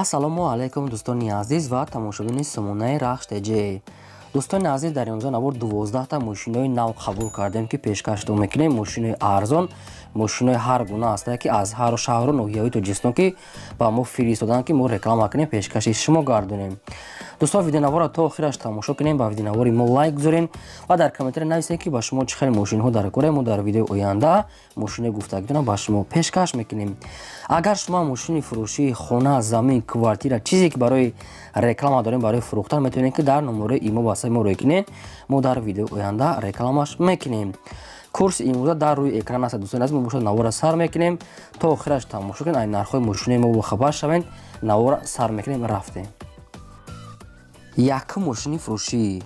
ассалому алайкум дӯстони азиз ва тамошобини сомонаи рахш тж дӯстони азиз дар инҷо навор дувоздаҳта мошинои нав қабул кардем ки пешкашдо мекунем. Мошинои арзон мошинои ҳар гуна ҳастае ки аз ҳару шаҳру ноҳияҳои тоҷикистон ки ба мо фиристоданд ки мо реклама кунем пешкаши шумо гардонем дӯстон видеонавора то охираш тамошо кунем ба видеонавори мо лайк гузорен ва дар комментаре нависед ки ба шумо чӣ хеле мошинҳо дар кора мо дар видеои оянда мошинаи гуфтагидона ба шумо пешкаш мекунем агар шумо мошини фурӯшии хона замин квартира чизе ки барои реклама дорем барои фурӯхтан метавонед ки дар номерои имо васаи мо рӯй кунед мо дар видеои оянда рекламаш мекунем курси имрӯза дар рӯи экран аст дӯстони азиз мо бошад навора сар мекунем то охираш тамошо кунед ай нархҳои мошинаи мо бохабар шавед навора сар мекунем рафтем якум мошини фурӯшӣ.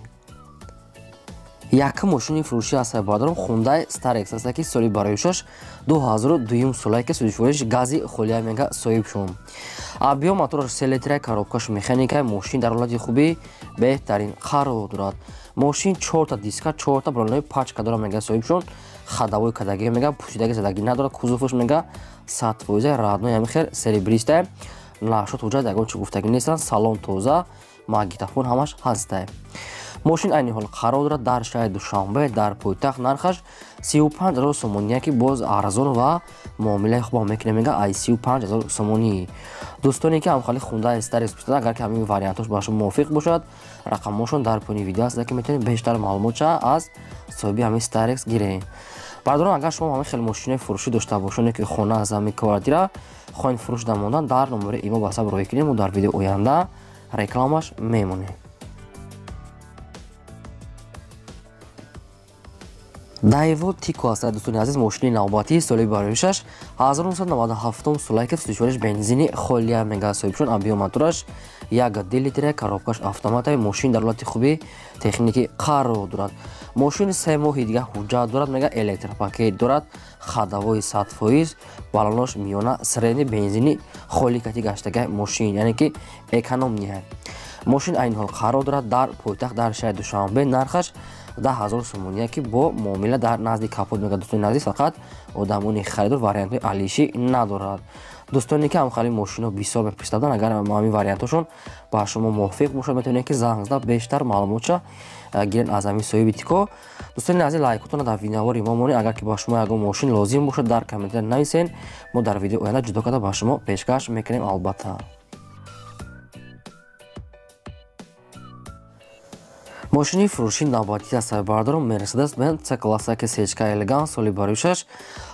Якум мошини фурӯшӣ аз сайбардорам хундай старекс аст ки соли бароишаш 2002 солае ки судишвориш гази холия мега соҳиб шум абиё мотораш селетрай коробкаш механикаи мошин дар ҳолати хубӣ беҳтарин қарор дорад. Мошин чорта диска чорта балонои пачка дора мега соҳиб шун хадавои кадаги мега пусидаги задагӣ надорад. Кузуфаш мега сад фоиза раднои ҳамихер серебристае нашот ҳуҷат ягон чӣ гуфтагӣ нестанд салон тоза магнитофон ҳамаш ҳастае мошин айни ҳол қарор дорад дар шаҳри душанбе дар пойтахт нархаш 35 0 сомония ки боз арзон ва муомилаи хуб мекунем мега ай 35 0 сомонӣ. Дӯстоне ки ҳамхали хундаи старекс пистад агар ки ҳамин вариантош ба шумо мувофиқ бошад рақамошон дар пони видео аст ки метавонед бештар маълумотша аз соҳиби ҳамин старекс гиред бардорон агар шумо ҳамин хеле мошинаи фурӯшӣ дошта бошоне ки хона замин квартира хоҳед фурӯшда мондан дар номери имо ба саб роҳӣ кунед мо дар видеои оянда рекламаш мемонем даево тико аст дӯстони азиз мошини навбатии соли бароишаш 1997 сола ки сӯзишвориш бензини холия мегӯяд соҳибшон объематураш 1,1 литра коробкаш автоматаи мошин дар ҳолати хуби техники қарор дорад. Мошини се моҳи дига ҳуҷҷат дорад мега электропакет дорад хадавои сад фоиз балонош миёна средни бензини холикати гаштагаи мошин яъне ки эконом ниҳай мошин айни ҳол қарор дорад дар пойтахт дар шаҳри душанбе нархаш да ҳазор сомония ки бо муомила дар назди капот мега дӯстони назӣ фақат одамони харидор вариантҳои алишӣ надорад дӯстоне ки ҳамхали мошино бисёр мепурсиданд агар ҳамин вариантҳошон ба шумо мувофиқ бошад метавонед ки занг зада бештар маълумотша гирен аз ҳамин соҳиби тико дӯстони назди лайкотона дар видеовори мо монед агар ки ба шумо ягон мошин лозим бошад дар комментар нависен мо дар видеои оянда ҷудо карда ба шумо пешкаш мекунем албатта мошини фурӯши навбатӣ аз сайбардорум мерседес бен с класса ки сечка элеган соли бароишаш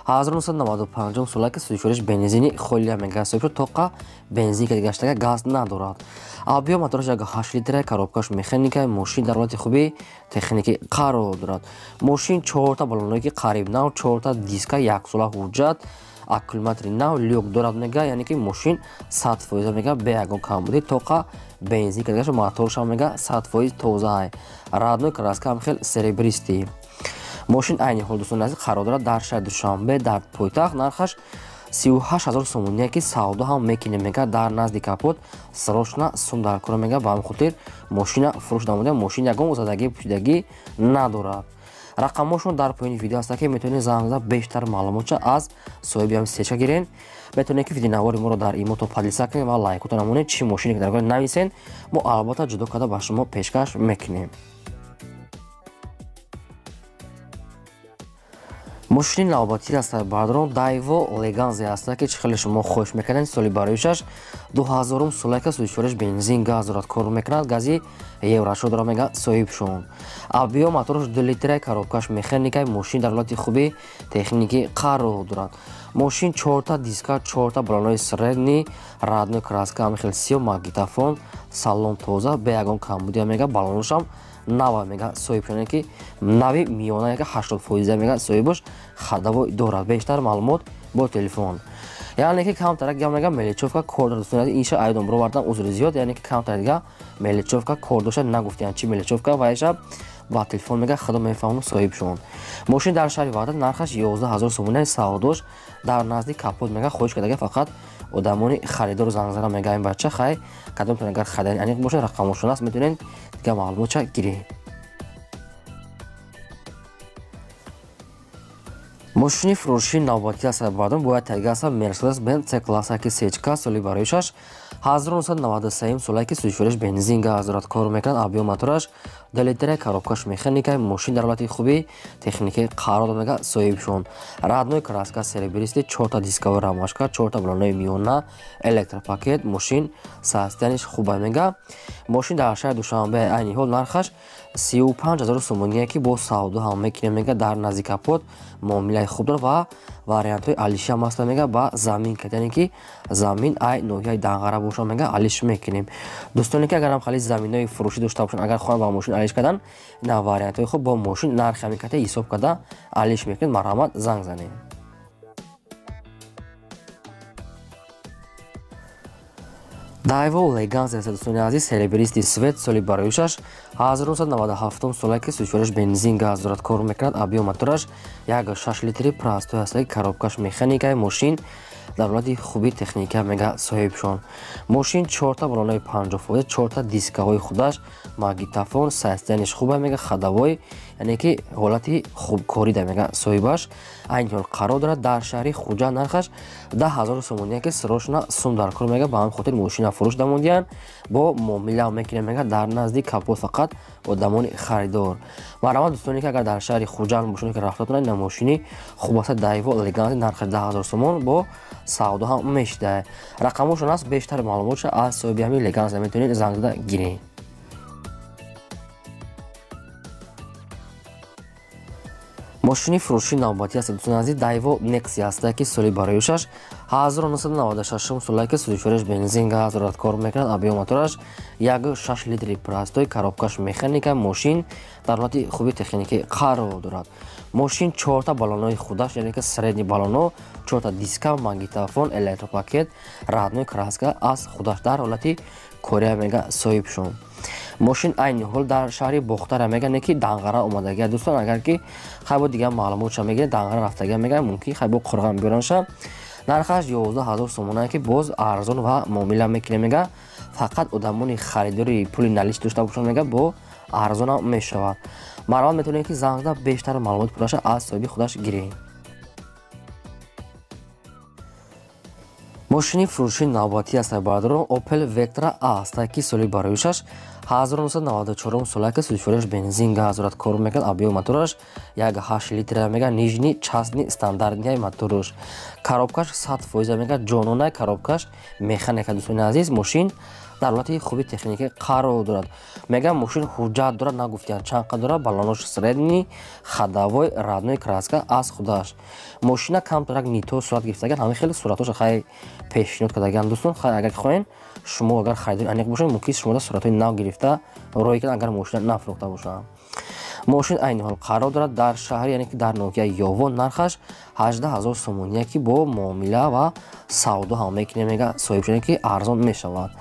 1995 сола ки судишвориш бензини холия мегасоибшуд тоқа бензин ки гаштага газ надорад. Абиё мотораш як 8 литра коробкаш механика мошин дар ҳолати хуби техники қарор дорад. Мошин чорта балоное ки қариб нав чорта диска яксола ҳуҷҷат аккумулятори нав люк дорад мега яъне ки мошин сад фоиза мега бе ягон камбудӣ тоқа бензин кардагаш моторша мега сад фоиз тоза раднои краска ҳам хел серебристӣ. Мошин айни ҳол дӯстони азиз қарор дорад дар шаҳри душанбе дар пойтахт нархаш 38 0 сомония ки савдо ҳам мекунем мега дар назди капот срочна сум дар кора мега. Ба ҳамин хотир мошина фурӯш намуда мошин ягон задагӣ пӯшидагӣ надорад рақамошон дар поини видео аста ки метавонед занг зада бештар маълумотша аз соҳиби ҳамин сечка гирен. Метавонед ки видеонавори моро дар имо то подлиса кунед ва лайкота намонед чӣ мошине ки даркор нависен мо албатта ҷудо карда ба шумо пешкаш мекунем мошини навбатӣ аз бардорон дайво леганзе аста ки чӣ хеле шумо хоҳиш мекардед соли бароишаш 2000 солае ки судишвориш бензин газ дорад кор мекунад гази еврашо дора мега соҳибшон абиё моторош дулитраи коробкаш механикаи мошин дар ҳолати хуби техники қарор дорад. мошин чорта диска чорта балонои средни раднои краска ҳамихел сиё магнитофон салон тоза бе ягон камбудия мега балоношам нава мега соҳибшоне ки нави миёна яка 80 фоиза мега соҳибош хадавой дорад бештар маълумот бо телефон. Яъне ки камтара гап мега меличовка кор дорад инша айдон бировардам узри зиёд яъне ки камтара дига меличовка кор дошта нагуфтиян чи меличовка вайша ба телефон мега худо мефаҳму соҳибшон мошин дар шаҳри ваҳдат нархаш 11 ҳазор сомоняи савдош дар назди капот мега хоҳиш кардага фақат одамони харидор занг зада мега ин бача хай кадомтон агар харидари аниқ бошад рақамошон аст метавонед дига маълумотша гиред мошини фурӯшии навбатии сарбардом бояд тайга аста мерседес бен с классаки сечка соли барои шаш 1993 солае ки сӯзишвориш бензин газ дорад кор мекунад абиё мотораш делитера коробкаш механикаи мошин дар ҳолати хуби техникаи қарор мега соҳибшон раднои краска серебристи чорта дискови рамашка чорта блонои миёна электропакет мошин состояниш хуба мега. Мошин дар шаҳри душанбе айни ҳол нархаш 35 0 сомония ки бо савдо ҳам мекунем. Мега дар назди капот муомилаи хуб дорад ва вариантҳои алишиам аста мега ба замин кад яъне ки замин ай ноҳияи данғара боша мега алиш мекунем. Дӯстоне ки агарам хали заминои фурӯшӣ дошта бошанд агар хоҳанд ба мошин алиш кардан ина вариантҳои хуб бо мошин нархи ҳамиката ҳисоб карда алиш мекунед. Марҳамат занг занед дайво дӯстони азиз серебристи свет соли бароишаш 1997 солае ки сӯзишвориш бензин газ дорад. Кор мекунад абиё мотораш як 6 литри простой аст коробкаш механикаи мошин дар ҳолати хуби техника мега соҳибшон мошин чорта балонои панҷофоиз чорта дискаҳои худаш магнитофон сайстаниш хуба мега хадавой яъне ки ҳолати хубкорида мега соҳибаш айни ҳол қарор дорад дар шаҳри хуҷа нархаш даҳ ҳазор сомония ки срочна сум дар кор мега ба ҳамин хотир мошина фурӯш намудиянд бо муомила мекунем мега дар назди капот фақат одамони харидор марҳамат дӯстоне ки агар дар шаҳри хуҷа бошонед ки рафта кунад ина мошини хубаса дайво элеганти нархи даҳ ҳазор сомон бо савдо ҳам мешида. Рақамошон аст бештари маълумотша аз соҳиби ҳамин элеганса метавонед занг зада гиред мошини фурӯшии навбатӣ аст дӯстони азиз дайво некси астае ки соли бароишаш 1996 солае ки сӯзишвориш бензин газ дорад кор мекунад абиё мотораш як 6 литри простой коробкаш механика мошин дар ҳолати хуби техникӣ қарор дорад. Мошин чорта баллонои худаш яъне ки средни баллоно чорта диска магнитофон электропакет раднои краска аз худаш дар ҳолати корея мега соҳибшон мошин айни ҳол дар шаҳри бохтара мегане ки данғара омадагия дӯстон агар ки хайбо дигар маълумотша мегиред данғара рафтагия мега мумкин хайбо қурған биёранша нархаш 11 ҳазор сомонае ки боз арзон ва муомила мекунем мега фақат одамони харидори пули налиш дошта бошанд мега бо арзонам мешавад. Марҳамат метавонед ки зангда бештар маълумоти пураша аз соҳиби худаш гиред мошини фурӯшии навбатии астабардорон опел вектра аста ки соли бароишаш 1994 солае ки сӯзишвориш бензин газ дорад кор мекунад абиё мотораш як 8 литра мега нижни частни стандартнияи мотораш коробкаш 100 фоиза мега ҷононай коробкаш механика дӯстони азиз мошин дар ҳолати хуби техникӣ қарор дорад. Мегӯям мошин ҳуҷҷат дорад нагуфтиянд чанд қа дорад балонош средни хадавой раднои краска аз худаш. Мошина камтар як нито сурат гирифтаган ҳамин хеле суратоша хай пешниҳод кардаган дӯстон хай агар хоҳен шумо агар харидори аниқ бошед мумкин шумо суратҳои нав гирифта роҳӣ кардан агар мошина нафурӯхта бошад мошин айни ҳол қарор дорад дар шаҳр яъне ки дар ноҳияи ёвон нархаш 18 ҳазор сомония ки бо муомила ва савдо ҳам мекунем мега соҳибшоне ки арзон мешавад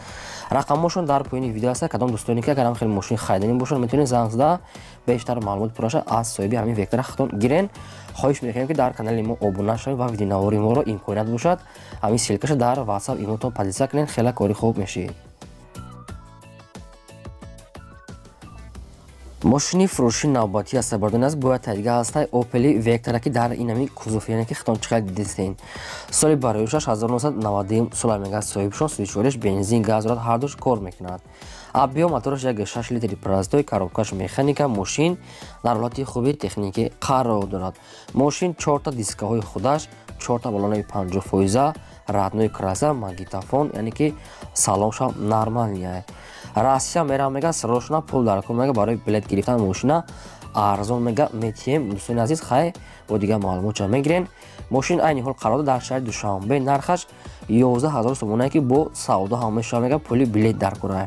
рақамошон дар поини видео аст кадом дӯстоне ки агарам хеле мошини харидани бошад метавонед занг зада бештар маълумот пураша аз соҳиби ҳамин вектора хатон гирен. Хоҳиш мекунем ки дар канали мо обуна шавед ва видеонавори моро имконият бошад. Ҳамин силкаша дар ватсап имотон позитсия кунед. Хеле кори хуб мешид мошини фурӯшии навбатии астабардон аст бояд тайдига астаи опели вектора ки дар инами кузуф яъне ки хитон чихел дидистен соли бароишаш 1990 сола мега соҳибшон сӯзишвориш бензин газ дорад ҳардуш кор мекунад. Абиё мотораш як 6 литри простой коробкаш механика мошин дар ҳолати хуби техникӣ қарор дорад. Мошин чорта дискаҳои худаш чорта балонои 50 фоиза раднои краса магнитофон яъне ки салонша нормалия россия мерам мега срочно пул даркор мега барои билет гирифтани мошина. Арзон мега метием. Дӯстони азиз хай. Бо дигар маълумотша мегирен. Мошин айни ҳол қарор дар шаҳри душанбе нархаш 11 ҳазор сомонае ки бо савдо ҳам мешава мега пули билет даркора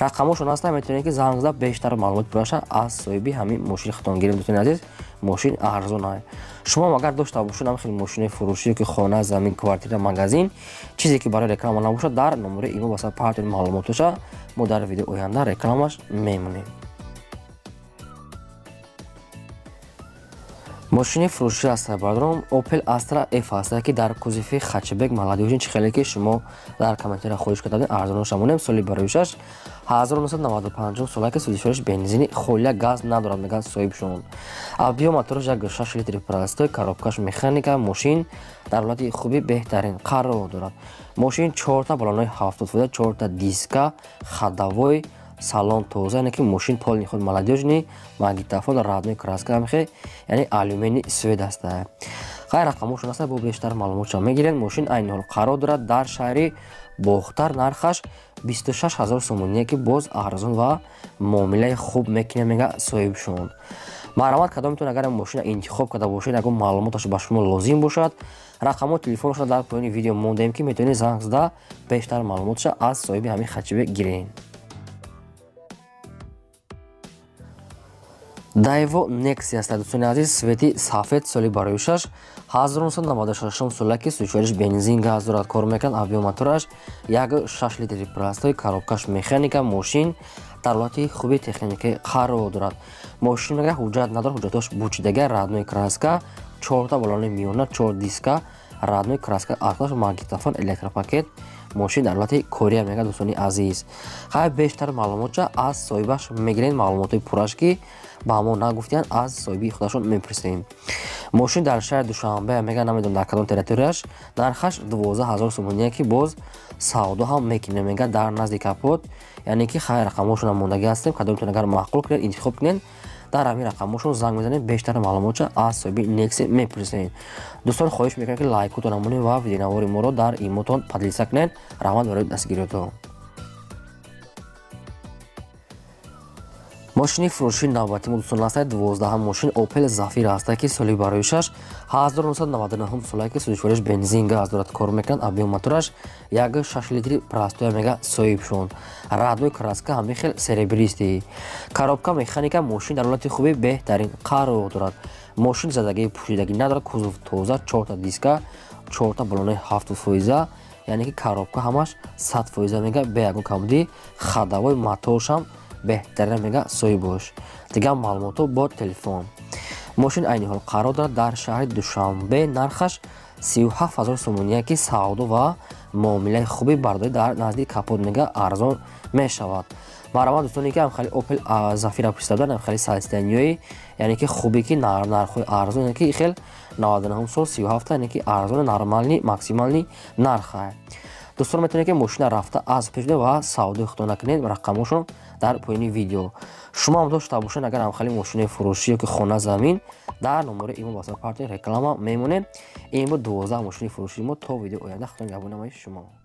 рақамошон аста. Метавонед ки занг зада бештар маълумот пураша аз соҳиби ҳамин мошини хитон гирем. Дӯстони азиз мошин арзона шумо агар дошта бошед ам хел мошини фурӯшӣ ки хона замин квартира магазин чизе ки барои реклама набошад дар номери имо баса партои маълумотоша мо дар видеои оянда рекламаш мемонем мошини фурӯшӣ ҳастад бардорам opel astra f ҳастад ки дар кузифи хачебек молодежин чӣ хеле ки шумо дар комментира хоҳиш кардед арзоноша монем соли барои шаш 1995 сола ки судишориш бензини холия газ надорад мегӯяд соҳибшон авбиё мотораш як 6 литри простой коробкаш механика мошин дар ҳолати хуби беҳтарин қарро дорад. Мошин чорта балонои 7 фуда чорта диска хадавой салон тоза яъне ки мошин полни худ молодежни магнитофон радной краска мехе яъне алюмини свед аста хай рақамошон аста бо бештар маълумотшон мегиред. Мошин айни ҳол қарор дорад дар шаҳри бохтар нархаш 26 ҳазор сомония ки боз арзон ва муомилаи хуб мекина мега соҳибшон маърамат кадом метавон агар мошина интихоб карда бошед ягон маълумоташ ба шумо лозим бошад рақамҳои телефонашон дар поёни видео мондаем ки метавонед занг зада бештар маълумоташа аз соҳиби ҳамин хачибе гиред дайво некси аст дӯстони азиз свети сафед соли барои шаш 1996 сола ки сучориш бензин газ дорад кор мекунад. Авиомотораш як 6 литри простой коробкаш механика мошин дар ҳолати хуби техникаи қарро дорад. Мошин мега ҳуҷҷат надорад. Ҳуҷҷатош бучидага радной краска чорта балони миёна чор диска радной краска атлаш магнитофон электропакет мошин дар ҳолати кория мега дӯстони азиз. Хай бештар маълумотша аз соҳибаш мегиред маълумотҳои пураш ки ба мо нагуфтиянд аз соҳиби худашон мепурсем. Мошин дар шаҳри душанбе мега намедонам дар кадом территорияш нархаш дувоздаҳ ҳазор сомония ки боз савдо ҳам мекунем мега дар назди капот яъне ки хай рақамошонам мондагӣ ҳастем кадом метавонед агар маъқул кунед интихоб кунед дар ҳамин рақамошон занг мезанед бештар маълумотша аз соҳиби некси мепурсед дӯстон хоҳиш мекунем ки лайкотон намонед ва видеонавори моро дар имотон подлиса кунед раҳмат барои дастгириётон мошини фурӯши навбати ҳастад дувоздаҳам мошин opel зафир ҳастад ки соли барои шаш 1999 сола ки судишвориш бензин газ дорад кор мекунад авиомотораш як 6 литри простоя мега соҳибшон радои краска ҳами хел серебристи коробка механика мошин дар ҳолати хуби беҳтарин қарро дорад. Мошин задагии пӯшидагӣ надорад кузов тоза чорта диска чорта балонои ҳафту фоиза яъне ки коробка ҳамаш сад фоиза мега бе ягон камбуди хадавои маторшам беҳтарина мега соҳиб бош. Дигар маълумото бо телефон. Мошин айни ҳол қарор дорад дар шаҳри душанбе нархаш 37 ҳазор сомония ки савдо ва муомилаи хуби бардорӣ дар назди капот мега арзон мешавад. Марҳамат дӯстоне ки амхали опел зафира пурсидадан амхали састаниёи яъне ки хубе ки нархҳои арзон яъне ки хел 99 сол 37 яъне ки арзони нормални максимални нарха дӯстон метавонед ки мошина рафта аз пешда ва савдои худо накунед рақамошон дар поёни видео. Шумо ҳам дошта бошед агар ҳамхали мошинаи фурӯшӣ ёки хона замин дар номери имо басар партия реклама мемонед ин буд дувоздаҳ мошини фурӯшии мо то видео оянда худо нигаҳбон намои шумо